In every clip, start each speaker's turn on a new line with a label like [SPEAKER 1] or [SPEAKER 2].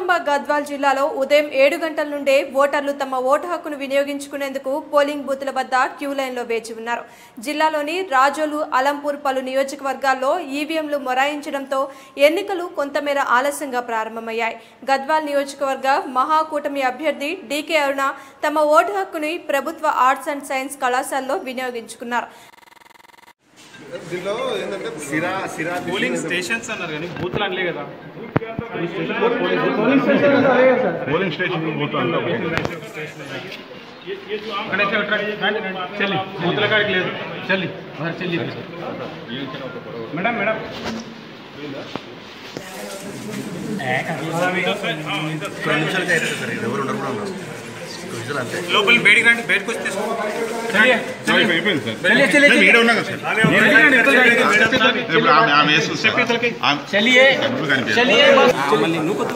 [SPEAKER 1] జోగులాంబ గద్వాల్ జిల్లాలో ఉదయం ఏడు గంటల నుండే ఓటర్లు తమ ఓటు హక్కును వినియోగించుకునేందుకు పోలింగ్ బూత్ల వద్ద క్యూ లైన్లో వేచి ఉన్నారు. జిల్లాలోని రాజోలు అలంపూర్ పలు నియోజకవర్గాల్లో ఈవీఎంలు మొరాయించడంతో ఎన్నికలు కొంతమేర ఆలస్యంగా ప్రారంభమయ్యాయి. గద్వాల్ నియోజకవర్గ మహాకూటమి అభ్యర్థి డీకే అరుణ తమ ఓటు హక్కుని ప్రభుత్వ ఆర్ట్స్ అండ్ సైన్స్ కళాశాలలో వినియోగించుకున్నారు.
[SPEAKER 2] దీంట్లో ఏంటంటే
[SPEAKER 3] సిరా సిరా
[SPEAKER 4] పోలింగ్ స్టేషన్స్ అన్నారు కానీ బూత్లు అనలే కదా.
[SPEAKER 3] పోలింగ్ స్టేషన్ పోతాను
[SPEAKER 4] చెల్లి బూత్ల కాడికి లేదు. చెల్లి చెల్లి మేడం మేడం.
[SPEAKER 3] రెండు నిమిషాలకి అయితే సార్ ఎవరు ఉండరు కూడా ఉన్నారు నిమిషాలు
[SPEAKER 4] లోపల బయటికి రండి బయటకు వచ్చి తీసుకో
[SPEAKER 3] అయిపోయింది సార్ నేను ఈడ ఉన్నా కదా సార్ ఇప్పుడు ఆమె ఆమె వేస్తుంది సార్ ఆమె-
[SPEAKER 5] చలియే
[SPEAKER 3] ఎప్పుడు కనిపించదు.
[SPEAKER 5] చలియే మళ్ళీ నూకొద్దు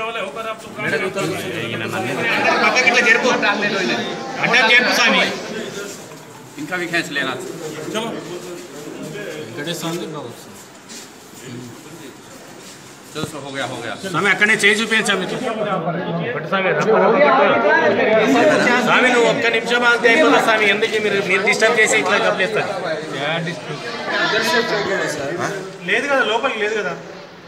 [SPEAKER 6] వందల ఇరవై ఎనిమిది
[SPEAKER 5] इनका भी खींच लेना चलो सर हो गया हो गया
[SPEAKER 4] స్వామి అక్కడనే చేయి చూపించాము స్వామి నువ్వు ఒక్క నిమిషం అంతే అయిపోతా స్వామి ఎందుకు మీరు మీరు డిస్టర్బ్ చేసి ఇట్లా కప్పలేస్తారు లేదు కదా లోపలికి లేదు కదా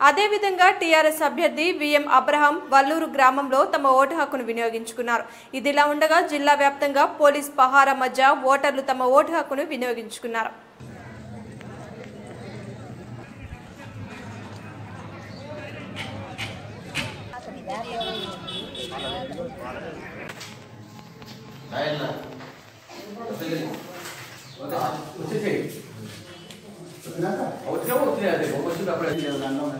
[SPEAKER 1] అదేవిధంగా టీఆర్ఎస్ అభ్యర్థి విఎం అబ్రహం వల్లూరు గ్రామంలో తమ ఓటు హక్కును వినియోగించుకున్నారు. ఇదిలా ఉండగా జిల్లా వ్యాప్తంగా పోలీస్ పహారా మధ్య ఓటర్లు తమ ఓటు హక్కును వినియోగించుకున్నారు.
[SPEAKER 7] అంటే గాలాల బిందె పెట్టుకుని ఇంత పెడుతుంది మీద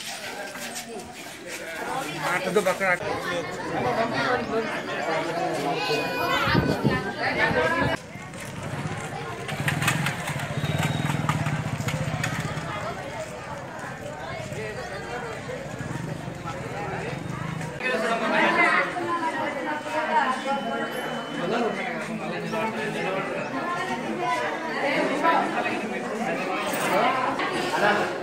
[SPEAKER 5] Gracias.